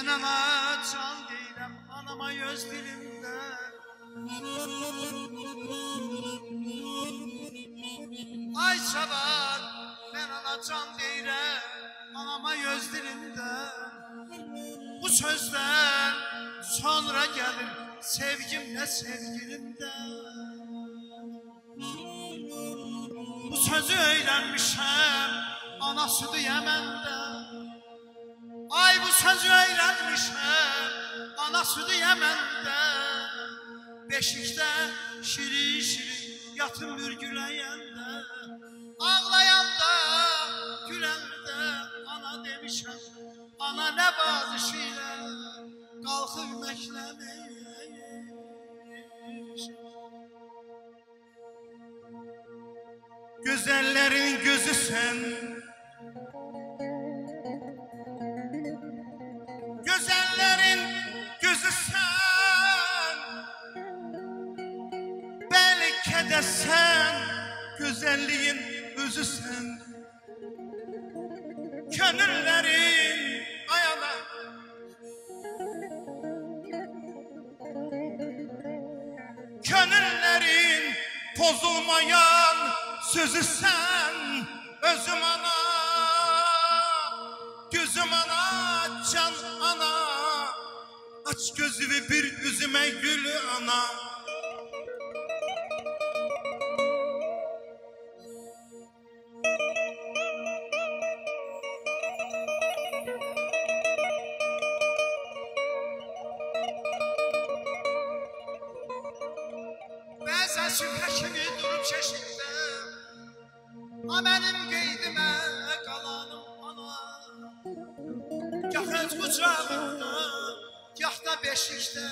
Ana can deyirəm anama göz dilimdə Ay çabar mən ana can deyirəm anama göz dilimdə Bu sözdən sonra gəlir sevgim nə sevgilimdə Bu sözü öyrənmişəm ana südü Sözü öyrənmişəm ana südü Yəməndə Beşikdə şirin şirin yatım mürgüləyəndə Ağlayanda, güləndə ana demişəm Ana nə bazı şiirə qalxıb məkləmiş Güzellerin gözü sen de sen Güzelliğin özü sen. Gönüllerin ayana Gönüllerin bozulmayan sözü sen özüm ana Gözüm ana can ana. Aç gözümü bir üzüme gülü ana Bəzən sübhə kimi durub çeşikdə A mənim qeydimə qalanım ana Gah öz qucağımda, gah da beşikdə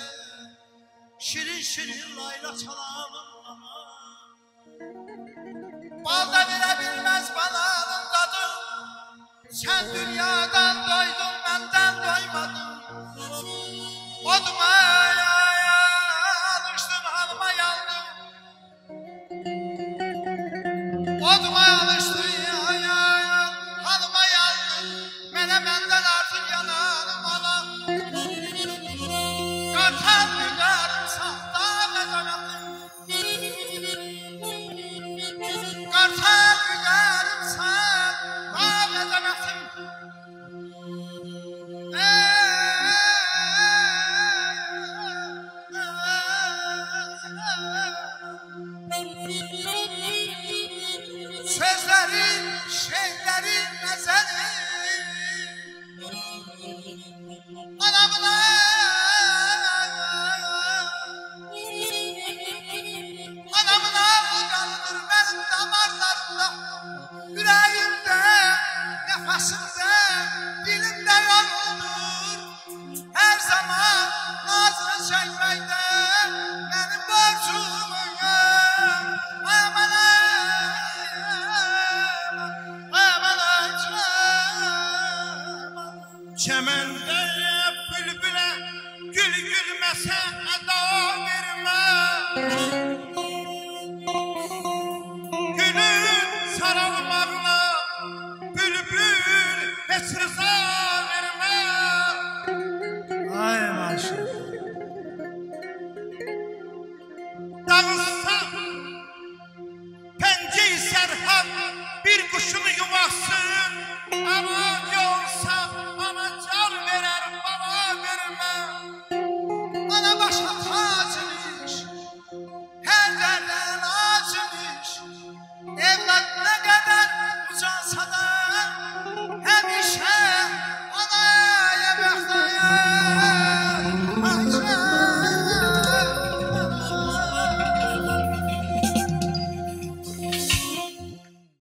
Şirin şirin layla çalalım ana Balda verə bilməz balanın dadı Sən dünyadan Her zaman nazlı çekmekte Çemende bülbüle gül gülmese eda verme. Gülün sarılmağına bülbül hiç rıza verme. Ay maşallah. Dağılsa penceyi serhat bir kuşun yuvası